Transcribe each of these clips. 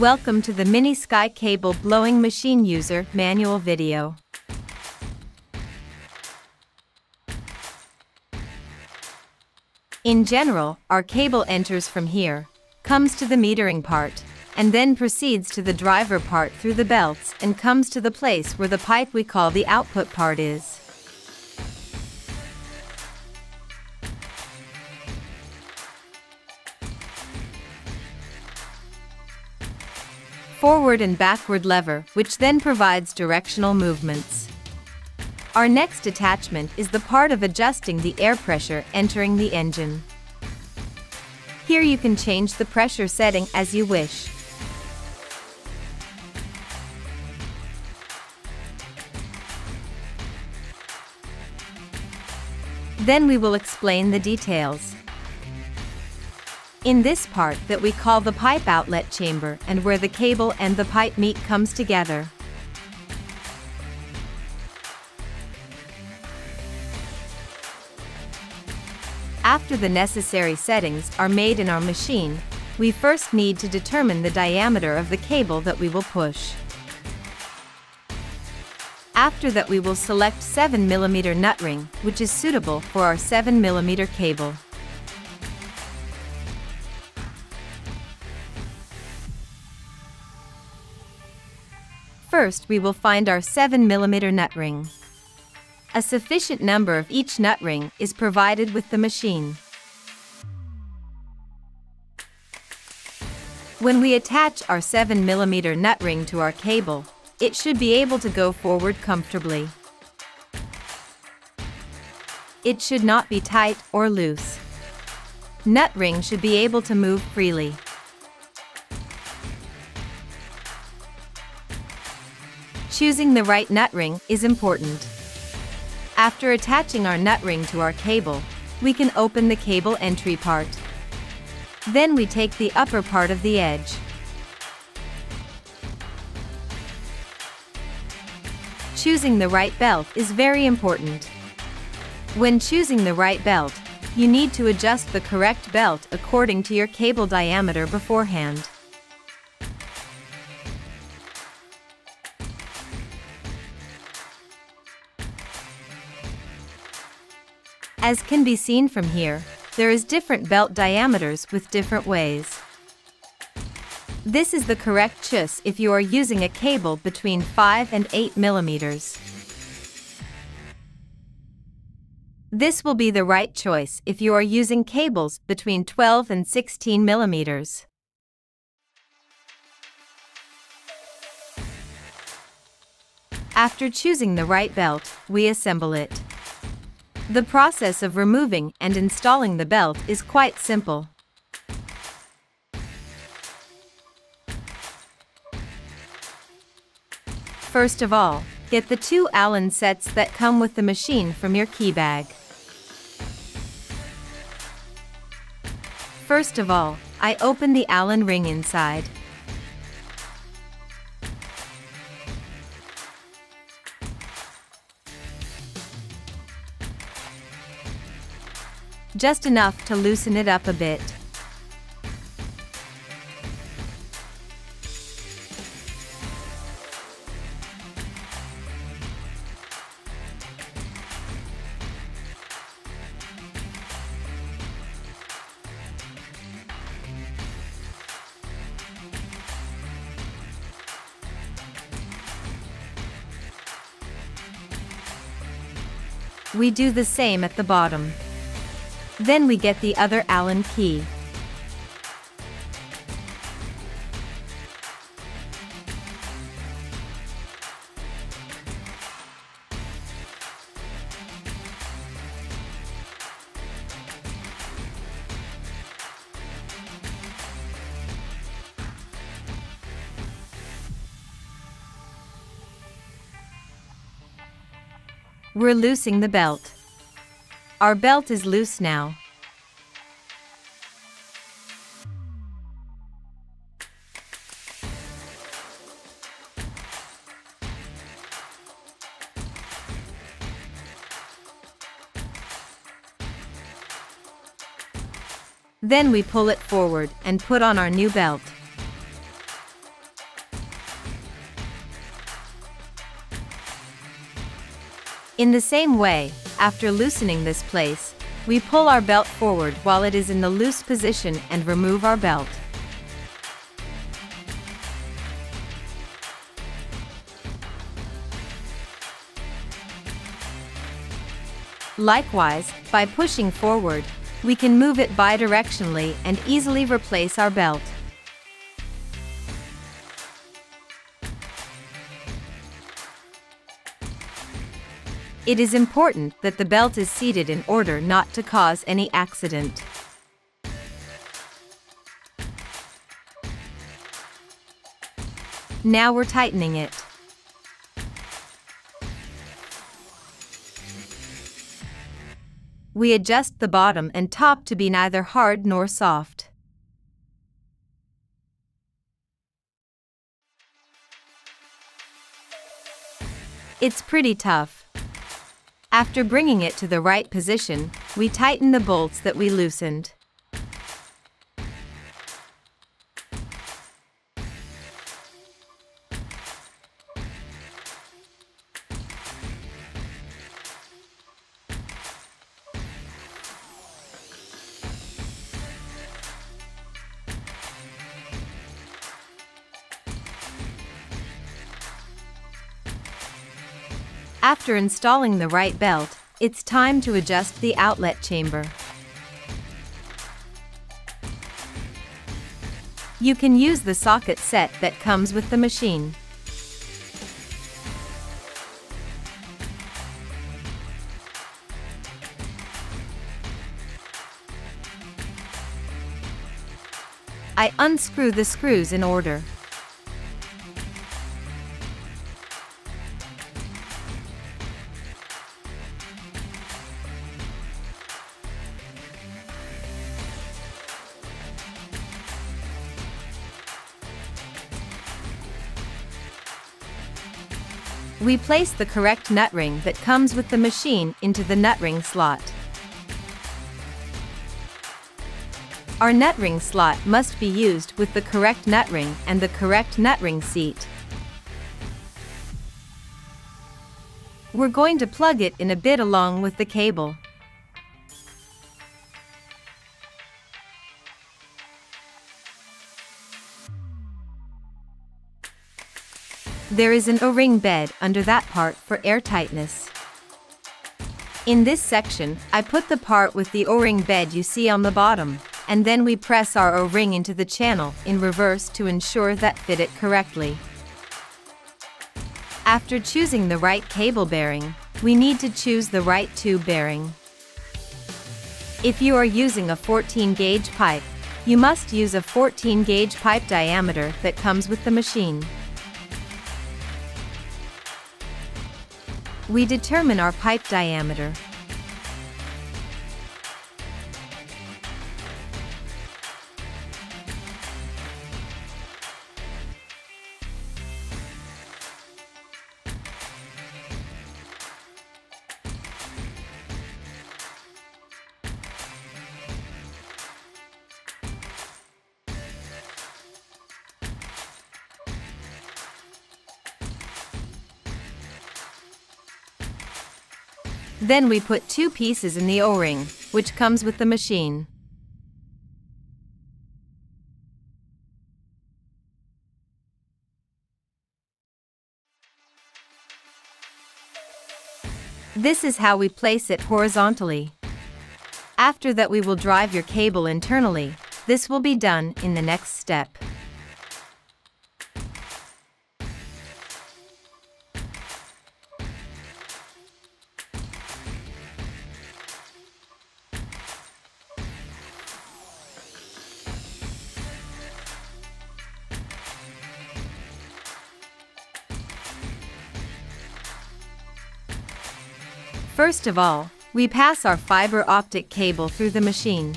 Welcome to the MiniSKY Cable Blowing Machine User Manual video. In general, our cable enters from here, comes to the metering part, and then proceeds to the driver part through the belts and comes to the place where the pipe we call the output part is. Forward and backward lever, which then provides directional movements. Our next attachment is the part of adjusting the air pressure entering the engine. Here you can change the pressure setting as you wish. Then we will explain the details. In this part that we call the pipe outlet chamber and where the cable and the pipe meet comes together. After the necessary settings are made in our machine, we first need to determine the diameter of the cable that we will push. After that we will select 7mm nut ring, which is suitable for our 7mm cable. First we will find our 7mm nut ring. A sufficient number of each nut ring is provided with the machine. When we attach our 7mm nut ring to our cable, it should be able to go forward comfortably. It should not be tight or loose. Nut ring should be able to move freely. Choosing the right nut ring is important. After attaching our nut ring to our cable, we can open the cable entry part. Then we take the upper part of the edge. choosing the right belt is very important. When choosing the right belt, you need to adjust the correct belt according to your cable diameter beforehand. As can be seen from here, there is different belt diameters with different ways. This is the correct choice if you are using a cable between 5 and 8 millimeters. This will be the right choice if you are using cables between 12 and 16 millimeters. After choosing the right belt, we assemble it. The process of removing and installing the belt is quite simple. First of all, get the two Allen sets that come with the machine from your key bag. First of all, I open the Allen ring inside. Just enough to loosen it up a bit. We do the same at the bottom. Then we get the other Allen key. We're loosing the belt. Our belt is loose now. Then we pull it forward and put on our new belt. In the same way, after loosening this place, we pull our belt forward while it is in the loose position and remove our belt. Likewise, by pushing forward, we can move it bidirectionally and easily replace our belt. It is important that the belt is seated in order not to cause any accident. Now we're tightening it. We adjust the bottom and top to be neither hard nor soft. It's pretty tough. After bringing it to the right position, we tighten the bolts that we loosened. After installing the right belt, it's time to adjust the outlet chamber. You can use the socket set that comes with the machine. I unscrew the screws in order. We place the correct nut ring that comes with the machine into the nut ring slot. Our nut ring slot must be used with the correct nut ring and the correct nut ring seat. We're going to plug it in a bit along with the cable. There is an O-ring bed under that part for airtightness. In this section, I put the part with the O-ring bed you see on the bottom, and then we press our O-ring into the channel in reverse to ensure that fit it correctly. After choosing the right cable bearing, we need to choose the right tube bearing. If you are using a 14 gauge pipe, you must use a 14 gauge pipe diameter that comes with the machine. We determine our pipe diameter. Then we put two pieces in the O-ring, which comes with the machine. This is how we place it horizontally. After that we will drive your cable internally, this will be done in the next step. First of all, we pass our fiber optic cable through the machine.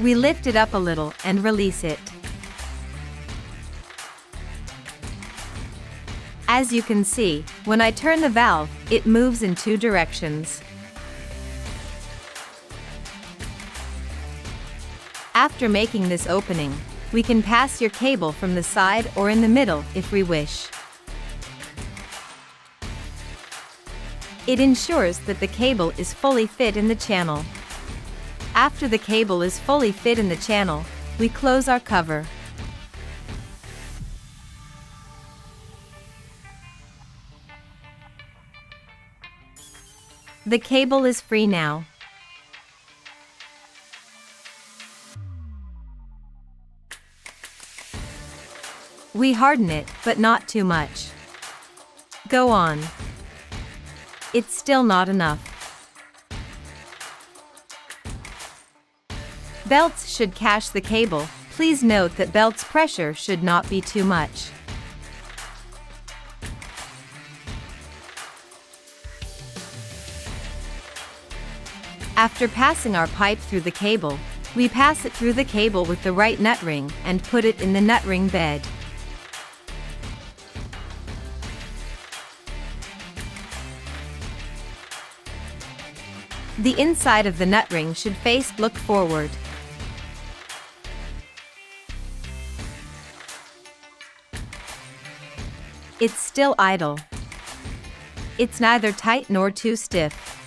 We lift it up a little and release it. As you can see, when I turn the valve, it moves in two directions. After making this opening, we can pass your cable from the side or in the middle if we wish. It ensures that the cable is fully fit in the channel. After the cable is fully fit in the channel, we close our cover. The cable is free now. We harden it, but not too much. Go on. It's still not enough. Belts should catch the cable, please note that belt's pressure should not be too much. After passing our pipe through the cable, we pass it through the cable with the right nut ring and put it in the nut ring bed. The inside of the nut ring should face look forward. It's still idle. It's neither tight nor too stiff.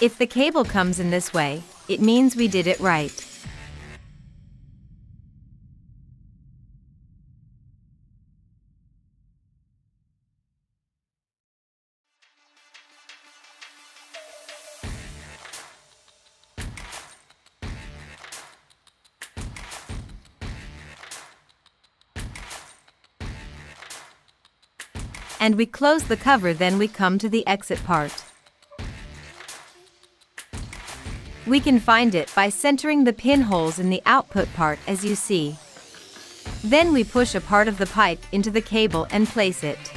If the cable comes in this way, it means we did it right. And we close the cover then we come to the exit part. We can find it by centering the pinholes in the output part as you see. Then we push a part of the pipe into the cable and place it.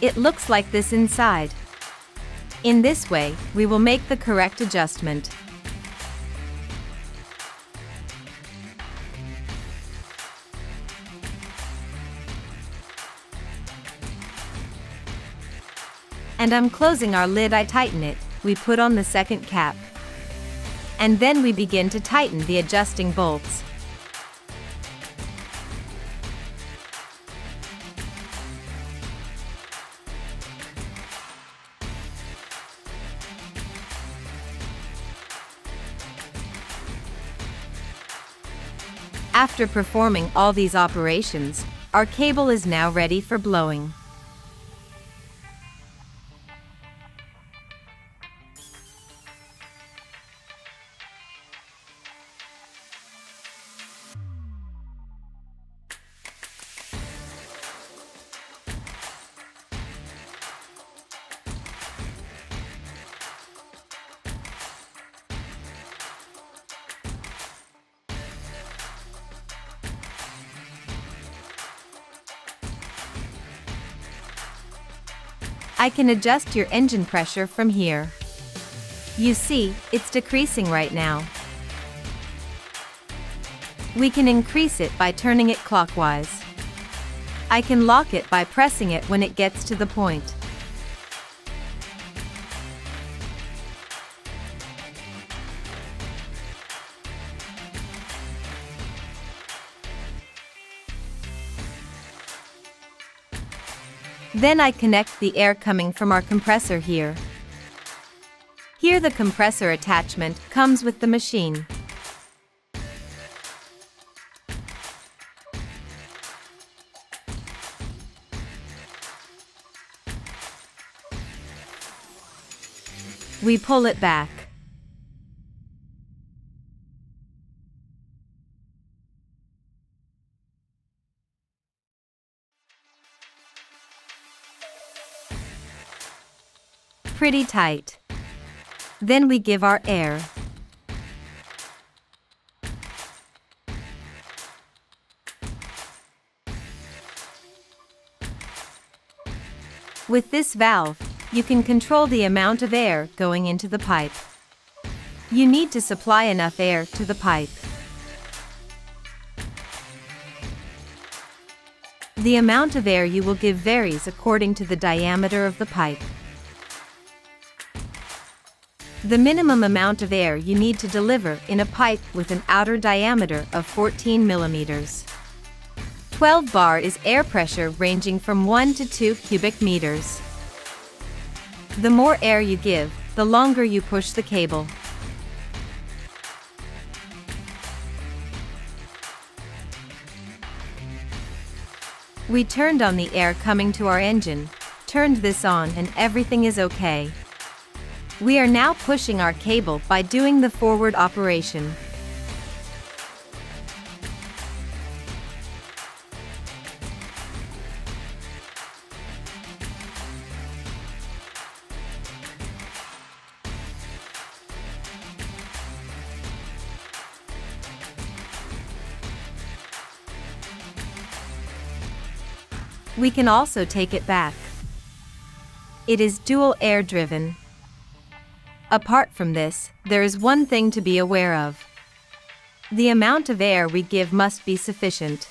It looks like this inside. In this way, we will make the correct adjustment. And I'm closing our lid I tighten it, we put on the second cap. And then we begin to tighten the adjusting bolts. After performing all these operations, our cable is now ready for blowing. I can adjust your engine pressure from here. You see, it's decreasing right now. We can increase it by turning it clockwise. I can lock it by pressing it when it gets to the point. Then I connect the air coming from our compressor here. Here the compressor attachment comes with the machine. We pull it back. Pretty tight. Then we give our air. With this valve, you can control the amount of air going into the pipe. You need to supply enough air to the pipe. The amount of air you will give varies according to the diameter of the pipe. The minimum amount of air you need to deliver in a pipe with an outer diameter of 14 millimeters. 12 bar is air pressure ranging from 1 to 2 cubic meters. The more air you give, the longer you push the cable. We turned on the air coming to our engine, turned this on and everything is okay. We are now pushing our cable by doing the forward operation. We can also take it back. It is dual air driven. Apart from this, there is one thing to be aware of. The amount of air we give must be sufficient.